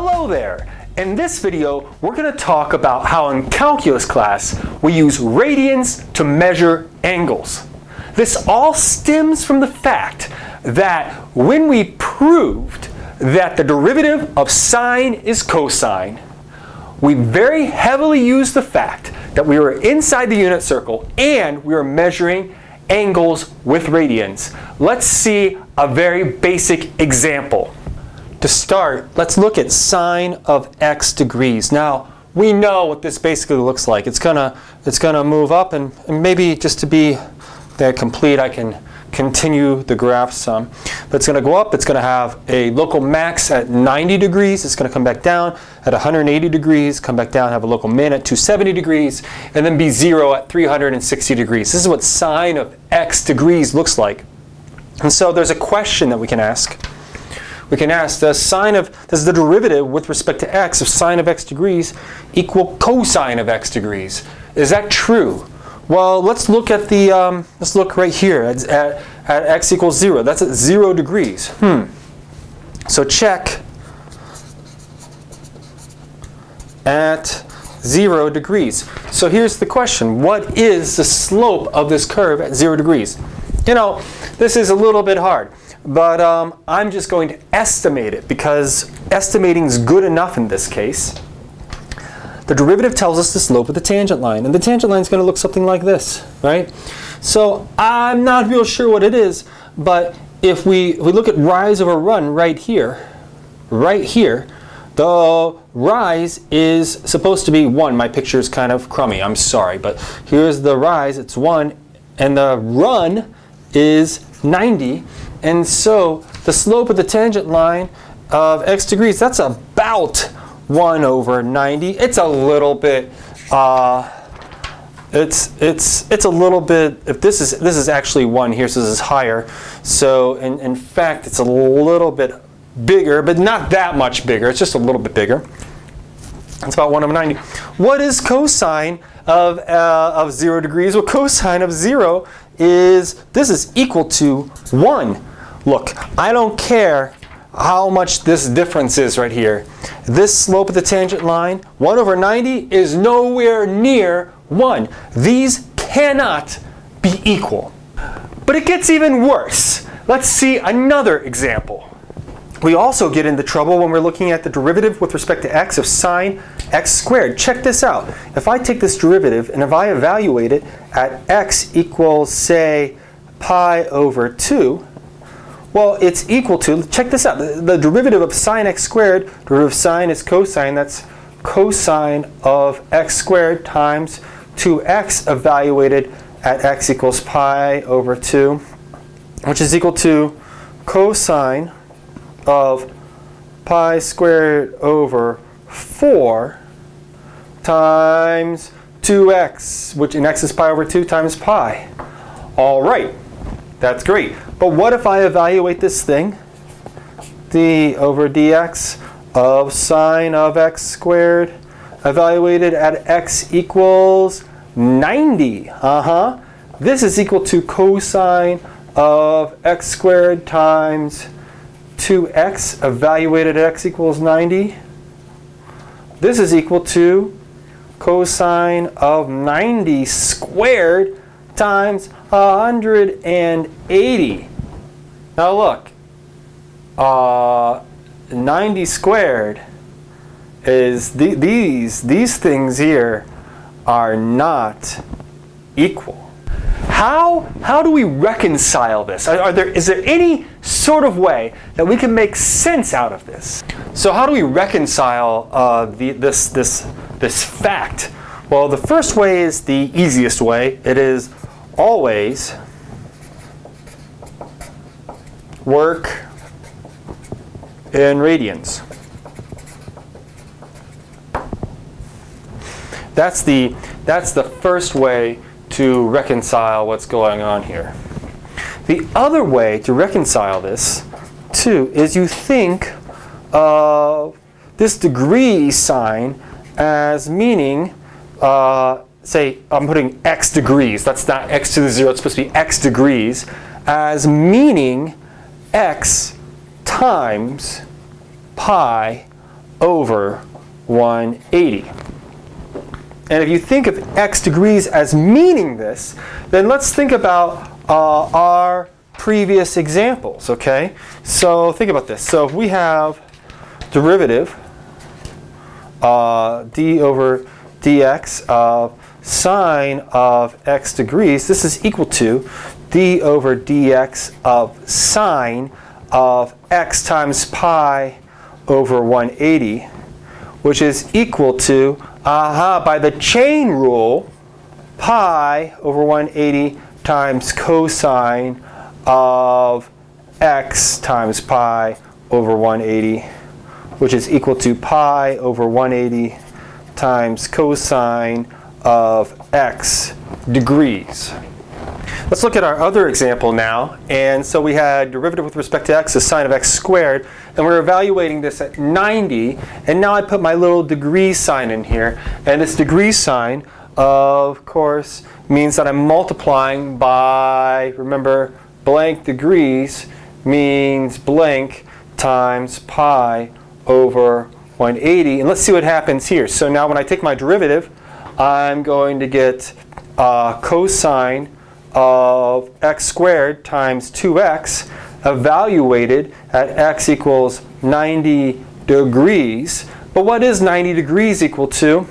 Hello there! In this video, we're going to talk about how in calculus class we use radians to measure angles. This all stems from the fact that when we proved that the derivative of sine is cosine, we very heavily used the fact that we were inside the unit circle and we were measuring angles with radians. Let's see a very basic example. To start, let's look at sine of x degrees. Now, we know what this basically looks like. It's gonna, it's gonna move up and, and maybe just to be that complete, I can continue the graph some. But it's gonna go up, it's gonna have a local max at 90 degrees, it's gonna come back down at 180 degrees, come back down, have a local min at 270 degrees, and then be zero at 360 degrees. This is what sine of x degrees looks like. And so there's a question that we can ask we can ask, does sine of, does the derivative with respect to x of sine of x degrees equal cosine of x degrees? Is that true? Well, let's look at the, um, let's look right here at, at, at x equals 0. That's at 0 degrees. Hmm. So check at 0 degrees. So here's the question. What is the slope of this curve at 0 degrees? You know, this is a little bit hard. But um, I'm just going to estimate it because estimating is good enough in this case. The derivative tells us the slope of the tangent line, and the tangent line is going to look something like this, right? So I'm not real sure what it is, but if we, if we look at rise over run right here, right here, the rise is supposed to be 1. My picture is kind of crummy, I'm sorry, but here's the rise, it's 1, and the run is 90. And so the slope of the tangent line of x degrees, that's about 1 over 90. It's a little bit, uh, it's, it's, it's a little bit, if this is, this is actually 1 here, so this is higher. So in, in fact, it's a little bit bigger, but not that much bigger. It's just a little bit bigger. It's about 1 over 90. What is cosine of, uh, of 0 degrees? Well, cosine of 0 is, this is equal to 1. Look, I don't care how much this difference is right here. This slope of the tangent line, 1 over 90, is nowhere near 1. These cannot be equal. But it gets even worse. Let's see another example. We also get into trouble when we're looking at the derivative with respect to x of sine x squared. Check this out. If I take this derivative and if I evaluate it at x equals, say, pi over 2, well, it's equal to, check this out, the, the derivative of sine x squared, derivative of sine is cosine, that's cosine of x squared times 2x evaluated at x equals pi over 2, which is equal to cosine of pi squared over 4 times 2x, which in x is pi over 2 times pi. All right, that's great. But what if I evaluate this thing, d over dx of sine of x squared, evaluated at x equals 90. Uh-huh. This is equal to cosine of x squared times 2x evaluated at x equals 90. This is equal to cosine of 90 squared times 180. Now look, uh, 90 squared is th these these things here are not equal. How how do we reconcile this? Are, are, there is there any sort of way that we can make sense out of this? So how do we reconcile uh, the, this this this fact? Well, the first way is the easiest way. It is always work in radians. That's the, that's the first way to reconcile what's going on here. The other way to reconcile this, too, is you think of this degree sign as meaning uh, say I'm putting x degrees, that's not x to the zero, it's supposed to be x degrees, as meaning x times pi over 180. And if you think of x degrees as meaning this, then let's think about uh, our previous examples, okay? So think about this. So if we have derivative uh, d over dx of sine of x degrees, this is equal to d over dx of sine of x times pi over 180, which is equal to Aha, by the chain rule, pi over 180 times cosine of x times pi over 180, which is equal to pi over 180 times cosine of x degrees. Let's look at our other example now. And so we had derivative with respect to x is sine of x squared. And we're evaluating this at 90. And now I put my little degree sign in here. And this degree sign, of course, means that I'm multiplying by, remember, blank degrees means blank times pi over 180. And let's see what happens here. So now when I take my derivative, I'm going to get uh, cosine of x squared times 2x evaluated at x equals 90 degrees. But what is 90 degrees equal to?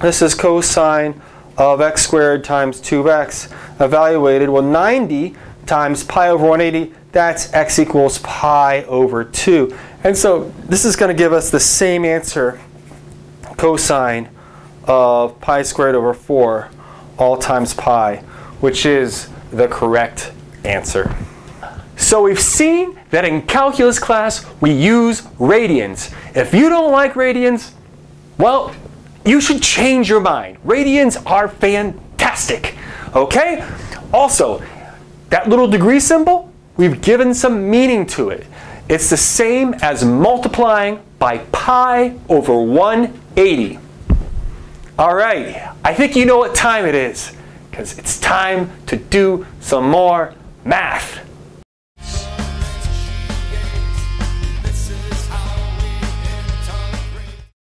This is cosine of x squared times 2x evaluated. Well, 90 times pi over 180, that's x equals pi over 2. And so this is going to give us the same answer, cosine of pi squared over 4 all times pi which is the correct answer. So we've seen that in calculus class we use radians. If you don't like radians, well, you should change your mind. Radians are fantastic. Okay? Also, that little degree symbol, we've given some meaning to it. It's the same as multiplying by pi over 180. All right, I think you know what time it is because it's time to do some more math.